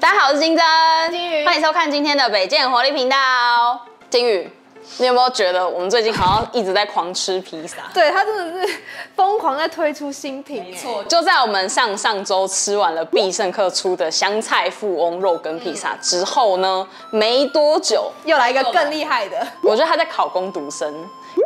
大家好，我是金珍，金鱼欢迎收看今天的北健活力频道。金宇，你有没有觉得我们最近好像一直在狂吃披萨？对他真的是疯狂在推出新品，没错，就在我们上上周吃完了必胜客出的香菜富翁肉跟披萨之后呢，没多久，又来一个更厉害的，我觉得他在考公读生。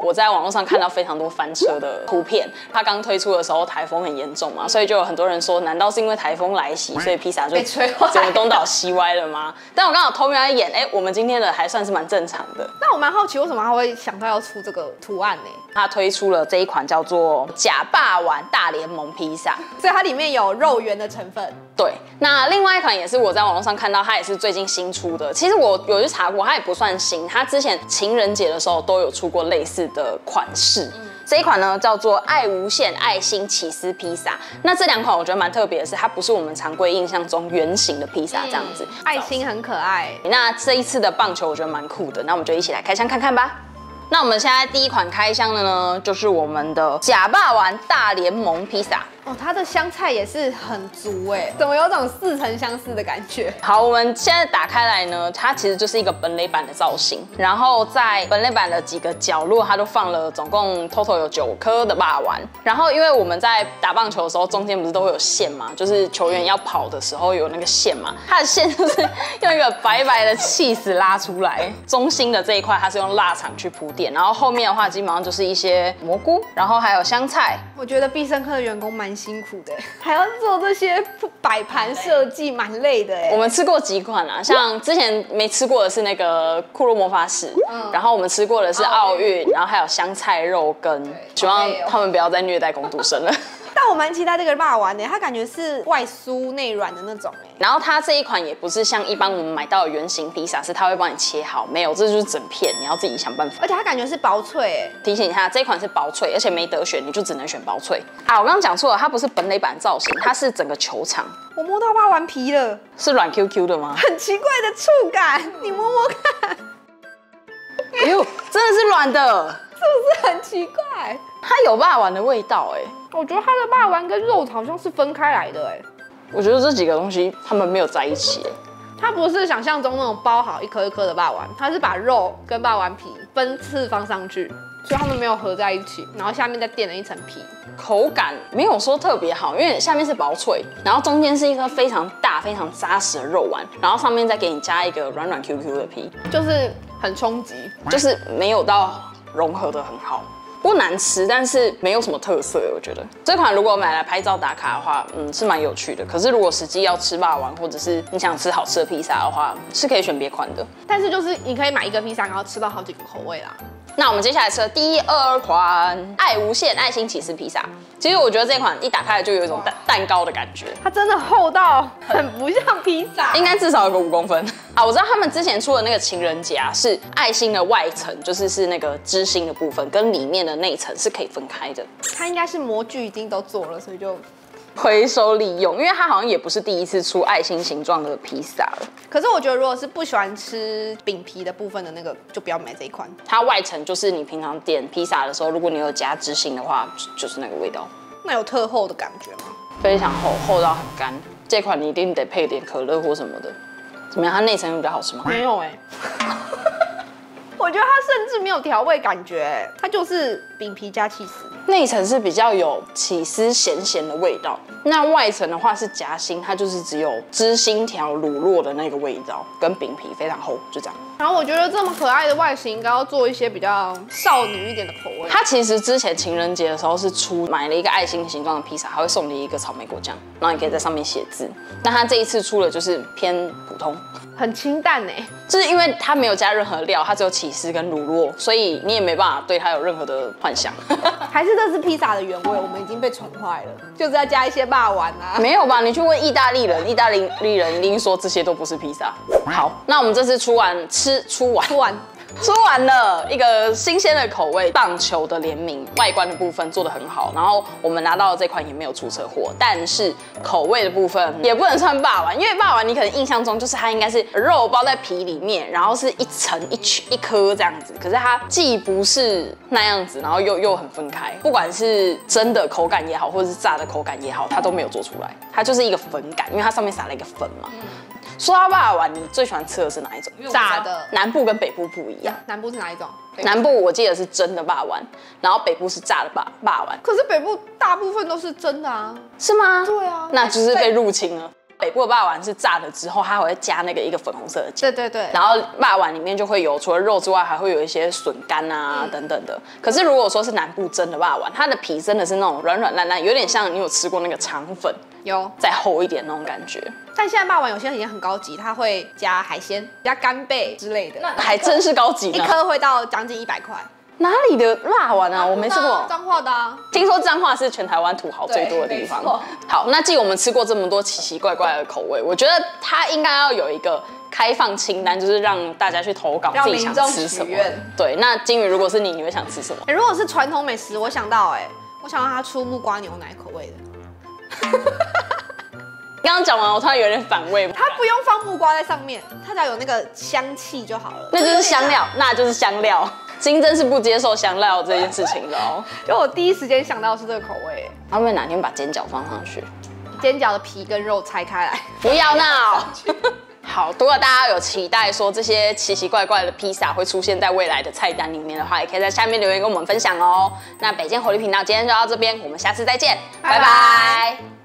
我在网络上看到非常多翻车的图片。它刚推出的时候台风很严重嘛，所以就有很多人说，难道是因为台风来袭，所以披萨就被吹坏整个东倒西歪了吗？但我刚好偷瞄一眼，哎、我们今天的还算是蛮正常的。那我蛮好奇，为什么他会想到要出这个图案呢？他推出了这一款叫做假霸王大联盟披萨。所以它里面有肉圆的成分，对，那另外一款也是我在网络上看到，它也是最近新出的。其实我有去查过，它也不算新，它之前情人节的时候都有出过类似的款式。这一款呢叫做爱无限爱心起司披萨。那这两款我觉得蛮特别的是，它不是我们常规印象中圆形的披萨这样子。爱心很可爱。那这一次的棒球我觉得蛮酷的，那我们就一起来开箱看看吧。那我们现在第一款开箱的呢，就是我们的假霸王大联盟披萨。哦，它的香菜也是很足哎，怎么有种似曾相识的感觉？好，我们现在打开来呢，它其实就是一个本垒板的造型，然后在本垒板的几个角落，它都放了总共 total 有九颗的霸丸。然后因为我们在打棒球的时候，中间不是都会有线嘛，就是球员要跑的时候有那个线嘛，它的线就是用一个白白的气死拉出来，中心的这一块它是用腊肠去铺垫，然后后面的话基本上就是一些蘑菇，然后还有香菜，我觉得必胜客的员工蛮辛苦的，还要做这些摆盘设计，蛮累的哎。我们吃过几款啊，像之前没吃过的是那个库洛魔法使，然后我们吃过的是奥运，然后还有香菜肉羹，希望他们不要再虐待工读生了。但我蛮期待这个霸丸的，它感觉是外酥内软的那种哎。然后它这一款也不是像一般我们买到的圆形披萨，是它会帮你切好，没有，这就是整片，你要自己想办法。而且它感觉是薄脆哎。提醒一下，这一款是薄脆，而且没得选，你就只能选薄脆。啊，我刚刚讲错了，它不是本垒板造型，它是整个球场，我摸到霸王皮了，是软 Q Q 的吗？很奇怪的触感，你摸摸看，哎呦，真的是软的，是不是很奇怪？它有霸王的味道哎。我觉得它的霸丸跟肉好像是分开来的哎，我觉得这几个东西它们没有在一起哎。它不是想象中那种包好一颗一颗的霸丸，它是把肉跟霸丸皮分次放上去，所以它们没有合在一起，然后下面再垫了一层皮。口感没有说特别好，因为下面是薄脆，然后中间是一颗非常大、非常扎实的肉丸，然后上面再给你加一个软软 Q Q 的皮，就是很冲击。就是没有到融合的很好。不难吃，但是没有什么特色，我觉得这款如果买来拍照打卡的话，嗯，是蛮有趣的。可是如果实际要吃霸王，或者是你想吃好吃的披萨的话，是可以选别款的。但是就是你可以买一个披萨，然后吃到好几个口味啦。那我们接下来吃的第二款爱无限爱心起司披萨，其实我觉得这款一打开来就有一种蛋蛋糕的感觉，它真的厚到很不像披萨，应该至少有个五公分啊！我知道他们之前出的那个情人节啊，是爱心的外层就是是那个芝心的部分，跟里面的内层是可以分开的。它应该是模具已经都做了，所以就回收利用，因为它好像也不是第一次出爱心形状的披萨了。可是我觉得，如果是不喜欢吃饼皮的部分的那个，就不要买这一款。它外层就是你平常点披萨的时候，如果你有加芝心的话，就就是那个味道。那有特厚的感觉吗？非常厚，厚到很干。这款你一定得配点可乐或什么的。怎么样？它内层有比较好吃吗？没有哎、我觉得它甚至没有调味感觉，它就是饼皮加起司。内层是比较有起司咸咸的味道，那外层的话是夹心，它就是只有芝心条乳酪的那个味道，跟饼皮非常厚，就这样。然后我觉得这么可爱的外形，应该要做一些比较少女一点的口味。它其实之前情人节的时候是出买了一个爱心形状的披萨，还会送你一个草莓果酱，然后你可以在上面写字。但它这一次出了就是偏普通，很清淡哎，就是因为它没有加任何料，它只有起司跟乳酪，所以你也没办法对它有任何的幻想。还是这是披萨的原味，我们已经被宠坏了，就是要加一些霸丸啊。没有吧？你去问意大利人，意大利人一定说这些都不是披萨。好，那我们这次出完吃出完出完出完了一个新鲜的口味，棒球的联名，外观的部分做的很好，然后我们拿到的这款也没有出车祸，但是口味的部分也不能算霸王，因为霸王你可能印象中就是它应该是肉包在皮里面，然后是一层一圈一颗这样子，可是它既不是那样子，然后又又很分开，不管是真的口感也好，或者是炸的口感也好，它都没有做出来，它就是一个粉感，因为它上面撒了一个粉嘛。说到霸丸，你最喜欢吃的是哪一种？炸的。南部跟北部不一样，南部是哪一种？南部我记得是蒸的霸丸，然后北部是炸的霸霸丸，可是北部大部分都是真的啊。是吗？对啊那就是被入侵了。北部的霸丸是炸了之后，它还会加那个一个粉红色的酱。对对对，然后霸丸里面就会有除了肉之外，还会有一些笋干啊、等等的。可是如果说是南部蒸的霸丸，它的皮真的是那种软软烂烂，有点像你有吃过那个肠粉有。再厚一点那种感觉，但现在霸王有些已经很高级，它会加海鲜、加干贝之类的，那还真是高级呢。一颗会到将近一百块。哪里的辣丸啊？我没吃过。彰化的啊。听说彰化是全台湾土豪最多的地方没错。好，那既我们吃过这么多奇奇怪怪的口味，我觉得它应该要有一个开放清单，就是让大家去投稿自己想吃什么。对，那金鱼如果是你，你会想吃什么？哎、如果是传统美食，我想到哎、我想到它出木瓜牛奶口味的，刚刚讲完，我突然有点反胃。它不用放木瓜在上面，它只要有那个香气就好了。那就是香料，那就是香料。金针是不接受香料这件事情的哦。就我第一时间想到的是这个口味、他们哪天把煎饺放上去？煎饺的皮跟肉拆开来。不要闹。好，如果大家有期待说这些奇奇怪怪的披萨会出现在未来的菜单里面的话，也可以在下面留言跟我们分享哦。那北京活力频道今天就到这边，我们下次再见，拜拜拜拜